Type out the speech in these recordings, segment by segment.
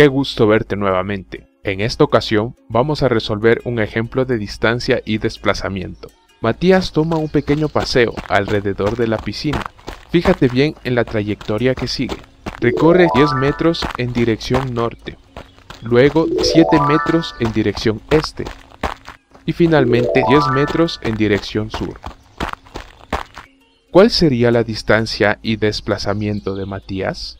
Qué gusto verte nuevamente. En esta ocasión vamos a resolver un ejemplo de distancia y desplazamiento. Matías toma un pequeño paseo alrededor de la piscina. Fíjate bien en la trayectoria que sigue. Recorre 10 metros en dirección norte, luego 7 metros en dirección este y finalmente 10 metros en dirección sur. ¿Cuál sería la distancia y desplazamiento de Matías?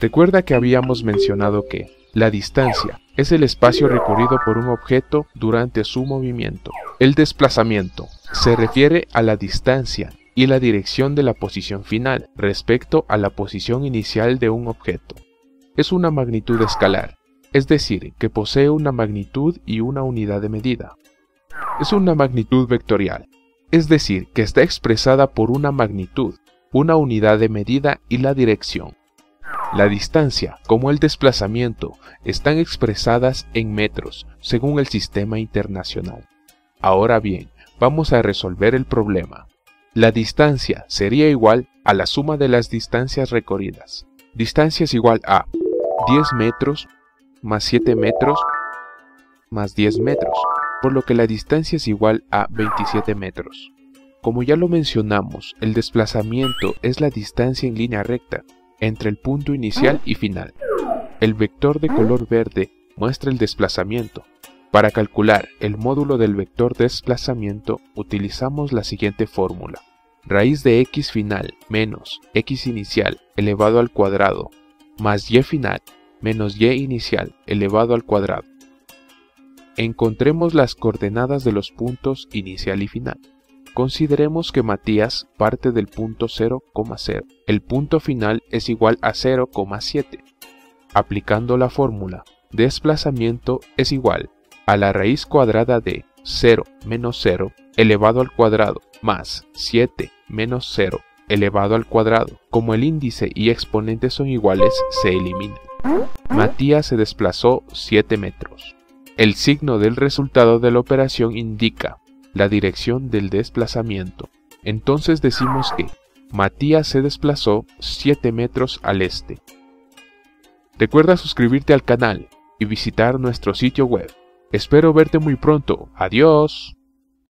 Recuerda que habíamos mencionado que la distancia es el espacio recorrido por un objeto durante su movimiento. El desplazamiento se refiere a la distancia y la dirección de la posición final respecto a la posición inicial de un objeto. Es una magnitud escalar, es decir, que posee una magnitud y una unidad de medida. Es una magnitud vectorial, es decir, que está expresada por una magnitud, una unidad de medida y la dirección. La distancia, como el desplazamiento, están expresadas en metros, según el sistema internacional. Ahora bien, vamos a resolver el problema. La distancia sería igual a la suma de las distancias recorridas. Distancia es igual a 10 metros más 7 metros más 10 metros, por lo que la distancia es igual a 27 metros. Como ya lo mencionamos, el desplazamiento es la distancia en línea recta entre el punto inicial y final. El vector de color verde muestra el desplazamiento. Para calcular el módulo del vector desplazamiento utilizamos la siguiente fórmula. Raíz de x final menos x inicial elevado al cuadrado más y final menos y inicial elevado al cuadrado. Encontremos las coordenadas de los puntos inicial y final. Consideremos que Matías parte del punto 0,0. El punto final es igual a 0,7. Aplicando la fórmula, desplazamiento es igual a la raíz cuadrada de 0 menos 0 elevado al cuadrado más 7 menos 0 elevado al cuadrado. Como el índice y exponente son iguales, se eliminan. Matías se desplazó 7 metros. El signo del resultado de la operación indica la dirección del desplazamiento. Entonces decimos que Matías se desplazó 7 metros al este. Recuerda suscribirte al canal y visitar nuestro sitio web. Espero verte muy pronto. Adiós.